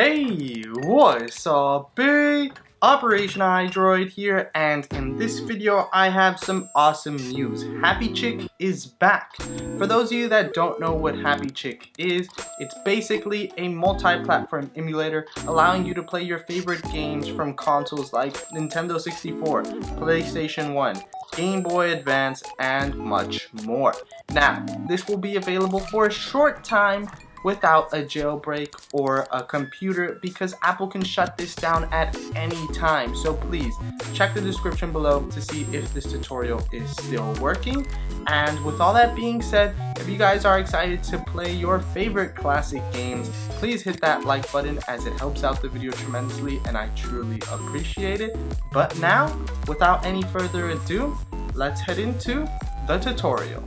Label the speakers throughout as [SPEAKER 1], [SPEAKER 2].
[SPEAKER 1] Hey, what's up, big? Operation iDroid here, and in this video I have some awesome news. Happy Chick is back. For those of you that don't know what Happy Chick is, it's basically a multi-platform emulator allowing you to play your favorite games from consoles like Nintendo 64, PlayStation 1, Game Boy Advance, and much more. Now, this will be available for a short time without a jailbreak or a computer because Apple can shut this down at any time. So please check the description below to see if this tutorial is still working. And with all that being said, if you guys are excited to play your favorite classic games, please hit that like button as it helps out the video tremendously and I truly appreciate it. But now, without any further ado, let's head into the tutorial.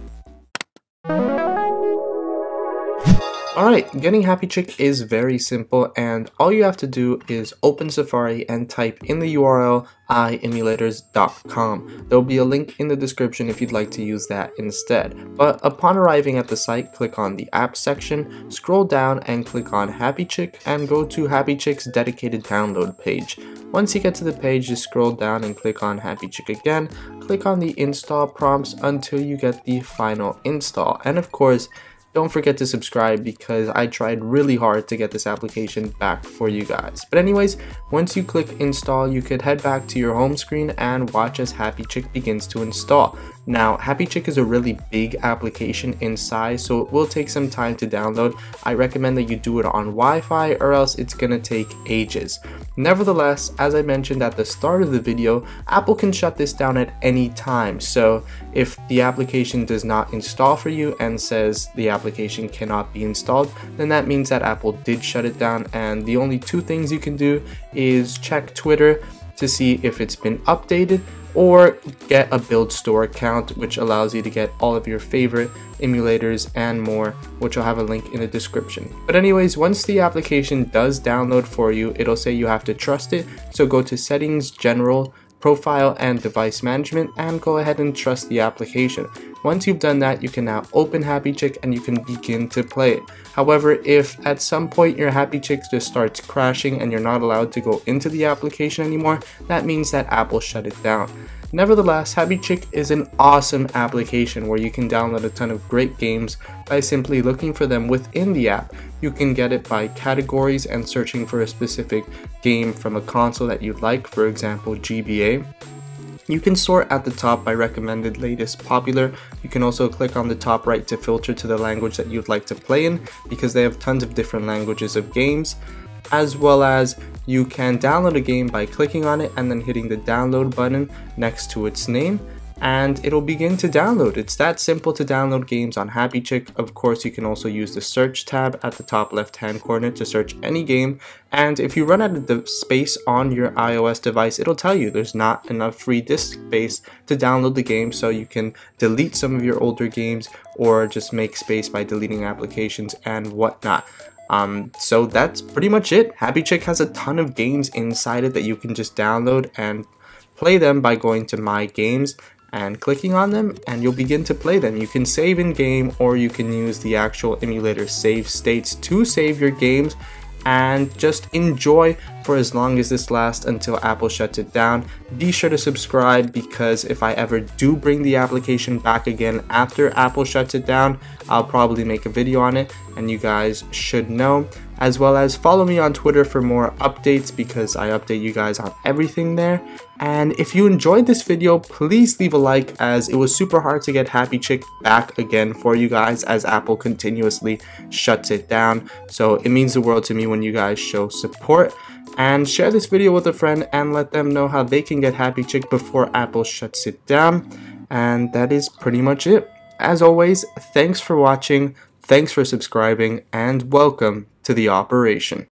[SPEAKER 2] Alright, getting Happy Chick is very simple and all you have to do is open Safari and type in the URL iemulators.com. There will be a link in the description if you'd like to use that instead. But upon arriving at the site, click on the app section, scroll down and click on Happy Chick and go to Happy Chick's dedicated download page. Once you get to the page, just scroll down and click on Happy Chick again, click on the install prompts until you get the final install. And of course, don't forget to subscribe because I tried really hard to get this application back for you guys. But anyways, once you click install, you could head back to your home screen and watch as Happy Chick begins to install. Now, Happy Chick is a really big application in size, so it will take some time to download. I recommend that you do it on Wi-Fi or else it's gonna take ages. Nevertheless, as I mentioned at the start of the video, Apple can shut this down at any time. So if the application does not install for you and says the application cannot be installed, then that means that Apple did shut it down and the only two things you can do is check Twitter to see if it's been updated or get a BuildStore account which allows you to get all of your favorite emulators and more which I'll have a link in the description. But anyways once the application does download for you it'll say you have to trust it so go to settings general profile and device management and go ahead and trust the application. Once you've done that, you can now open Happy Chick and you can begin to play it. However, if at some point your Happy Chick just starts crashing and you're not allowed to go into the application anymore, that means that Apple shut it down. Nevertheless, Happy Chick is an awesome application where you can download a ton of great games by simply looking for them within the app. You can get it by categories and searching for a specific game from a console that you'd like, for example GBA. You can sort at the top by recommended latest popular. You can also click on the top right to filter to the language that you'd like to play in because they have tons of different languages of games as well as you can download a game by clicking on it and then hitting the download button next to its name and it'll begin to download. It's that simple to download games on Happy Chick. Of course, you can also use the search tab at the top left hand corner to search any game. And if you run out of the space on your iOS device, it'll tell you there's not enough free disk space to download the game. So you can delete some of your older games or just make space by deleting applications and whatnot. Um, so that's pretty much it. Happy Chick has a ton of games inside it that you can just download and play them by going to My Games and clicking on them and you'll begin to play them. You can save in game or you can use the actual emulator save states to save your games and just enjoy for as long as this lasts until Apple shuts it down. Be sure to subscribe because if I ever do bring the application back again after Apple shuts it down, I'll probably make a video on it and you guys should know. As well as follow me on Twitter for more updates because I update you guys on everything there. And if you enjoyed this video, please leave a like as it was super hard to get Happy Chick back again for you guys as Apple continuously shuts it down. So it means the world to me when you guys show support. And share this video with a friend and let them know how they can get Happy Chick before Apple shuts it down. And that is pretty much it. As always, thanks for watching, thanks for subscribing, and welcome to the operation.